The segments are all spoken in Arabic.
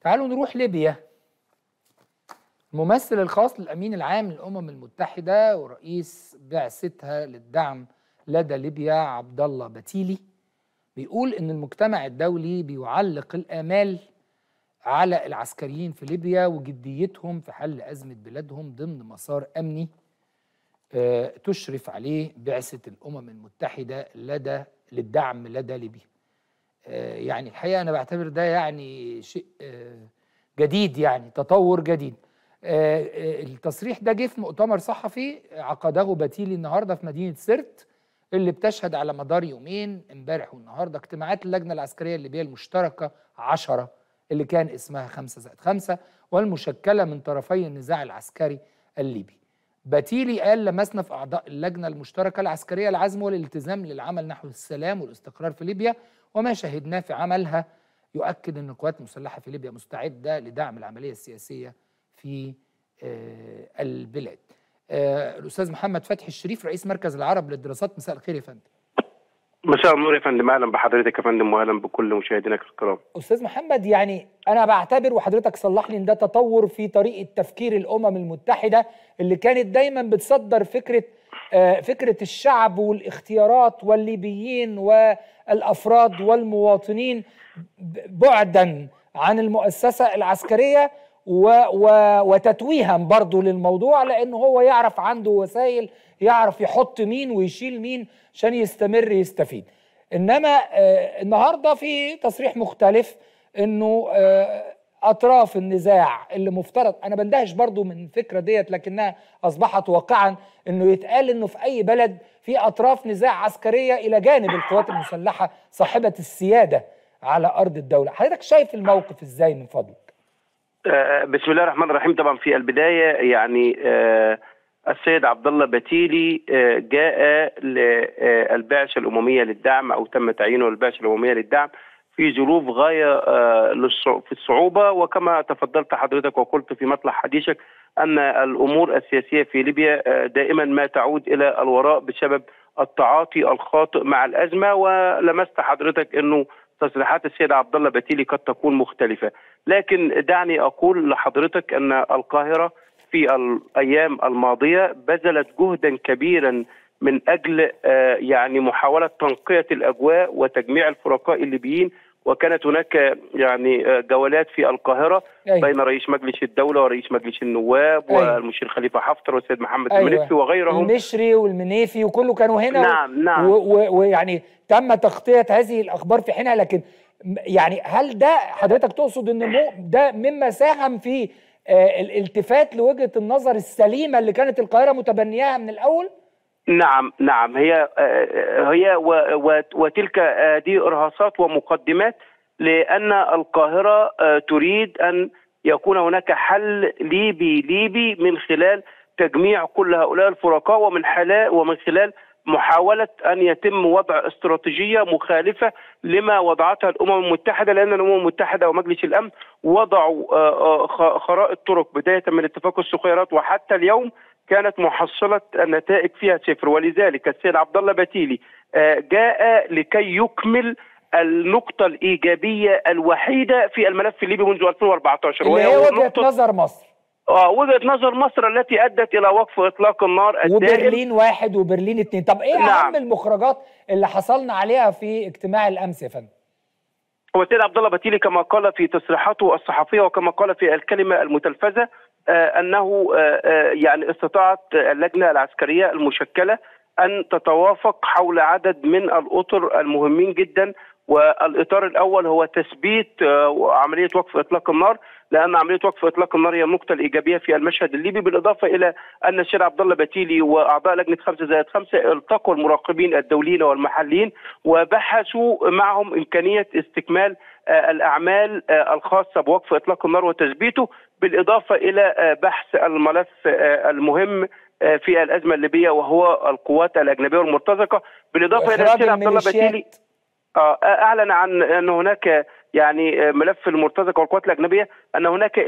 تعالوا نروح ليبيا الممثل الخاص للأمين العام للأمم المتحدة ورئيس بعثتها للدعم لدى ليبيا عبد الله بتيلي بيقول إن المجتمع الدولي بيعلق الآمال على العسكريين في ليبيا وجديتهم في حل أزمة بلادهم ضمن مسار أمني آه، تشرف عليه بعثة الأمم المتحدة لدى للدعم لدى ليبيا. آه، يعني الحقيقة أنا بعتبر ده يعني شيء آه، جديد يعني تطور جديد. التصريح ده جه في مؤتمر صحفي عقده بتيلي النهارده في مدينة سرت اللي بتشهد على مدار يومين امبارح والنهاردة اجتماعات اللجنة العسكرية الليبية المشتركة عشرة اللي كان اسمها خمسة زائد خمسة والمشكلة من طرفي النزاع العسكري الليبي. بتيلي قال لمسنا في أعضاء اللجنة المشتركة العسكرية العزم والالتزام للعمل نحو السلام والاستقرار في ليبيا وما شهدناه في عملها يؤكد إن القوات المسلحة في ليبيا مستعدة لدعم العملية السياسية في آه، البلاد. آه، الأستاذ محمد فتحي الشريف رئيس مركز العرب للدراسات مساء الخير يا فندم. مساء النور يا فندم أهلا بحضرتك يا فندم واهلا بكل مشاهدينا الكرام. أستاذ محمد يعني أنا بعتبر وحضرتك صلح لي إن ده تطور في طريقة تفكير الأمم المتحدة اللي كانت دايما بتصدر فكرة فكرة الشعب والاختيارات والليبيين والأفراد والمواطنين بعدا عن المؤسسة العسكرية و و وتتويها برضه للموضوع لأن هو يعرف عنده وسائل يعرف يحط مين ويشيل مين عشان يستمر يستفيد. إنما آه النهارده في تصريح مختلف إنه آه أطراف النزاع اللي مفترض أنا بندهش برضو من الفكرة ديت لكنها أصبحت واقعا إنه يتقال إنه في أي بلد في أطراف نزاع عسكرية إلى جانب القوات المسلحة صاحبة السيادة على أرض الدولة. حضرتك شايف الموقف إزاي من فضلك؟ آه، بسم الله الرحمن الرحيم. طبعا في البداية يعني آه، السيد عبد الله بتيلي آه، جاء للبعثة الأممية للدعم أو تم تعيينه للبعثة الأممية للدعم. في ظروف غاية في الصعوبة. وكما تفضلت حضرتك وقلت في مطلع حديثك أن الأمور السياسية في ليبيا دائما ما تعود إلى الوراء بسبب التعاطي الخاطئ مع الأزمة. ولمست حضرتك أنه تصريحات السيد عبد الله بتيلي قد تكون مختلفة، لكن دعني أقول لحضرتك أن القاهرة في الأيام الماضية بذلت جهدا كبيرا من أجل آه، يعني محاولة تنقية الأجواء وتجميع الفرقاء الليبيين وكانت هناك يعني آه، جولات في القاهرة أيوة. بين رئيس مجلس الدولة ورئيس مجلس النواب أيوة. والمشير خليفة حفتر والسيد محمد أيوة. المنيفي وغيرهم المشري والمنيفي وكله كانوا هنا نعم نعم ويعني تم تغطية هذه الأخبار في حينها لكن يعني هل ده حضرتك تقصد إن ده مما ساهم في آه، الالتفات لوجهة النظر السليمة اللي كانت القاهرة متبنياها من الأول؟ نعم نعم. هي آه، هي وتلك هذه ارهاصات ومقدمات لأن القاهرة آه، تريد أن يكون هناك حل ليبي ليبي من خلال تجميع كل هؤلاء الفرقاء ومن ومن خلال محاولة أن يتم وضع استراتيجية مخالفة لما وضعتها الأمم المتحدة لأن الأمم المتحدة ومجلس الأمن وضعوا آه، خرائط طرق بداية من اتفاق السخيرات وحتى اليوم كانت محصلة النتائج فيها صفر. ولذلك السيد عبد الله بتيلي آه، جاء لكي يكمل النقطة الإيجابية الوحيدة في الملف الليبي منذ 2014 اللي هي وجهة نظر مصر. وجهة نظر مصر التي أدت إلى وقف إطلاق النار الدائم وبرلين واحد وبرلين اثنين طب إيه نعم. أهم المخرجات اللي حصلنا عليها في اجتماع الأمس يا فندم؟ هو السيد عبد الله بتيلي كما قال في تصريحاته الصحفية وكما قال في الكلمة المتلفزة آه أنه آه آه يعني استطاعت اللجنة العسكرية المشكلة أن تتوافق حول عدد من الأطر المهمين جدا والإطار الأول هو تثبيت آه، عمليه وقف إطلاق النار لأن عملية وقف إطلاق النار هي النقطة الإيجابية في المشهد الليبي بالإضافة إلى أن الشيخ عبد الله بتيلي وأعضاء لجنة خمسة زائد خمسة التقوا المراقبين الدوليين والمحليين وبحثوا معهم إمكانية استكمال آه، الأعمال آه، الخاصة بوقف إطلاق النار وتثبيته بالإضافة إلى بحث الملف المهم في الأزمة الليبية وهو القوات الأجنبية والمرتزقة بالإضافة إلى الشيخ عبد الله بتيلي أعلن عن أن هناك يعني ملف المرتزقة والقوات الأجنبية أن هناك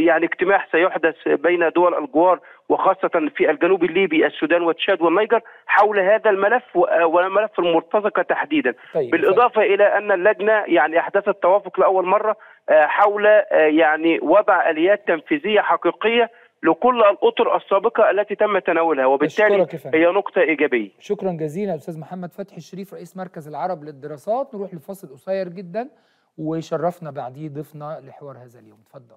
يعني اجتماع سيحدث بين دول الجوار وخاصة في الجنوب الليبي السودان وتشاد والنيجر حول هذا الملف وملف المرتزقة تحديدا. طيب بالإضافة إلى أن اللجنة يعني أحدثت توافق لأول مرة آه، حول آه، يعني وضع آليات تنفيذية حقيقية لكل الاطر السابقة التي تم تناولها وبالتالي. هي نقطة إيجابية. شكرا جزيلا أستاذ محمد فتحي الشريف رئيس مركز العرب للدراسات. نروح لفاصل قصير جدا وشرفنا بعديه ضيفنا لحوار هذا اليوم. اتفضل.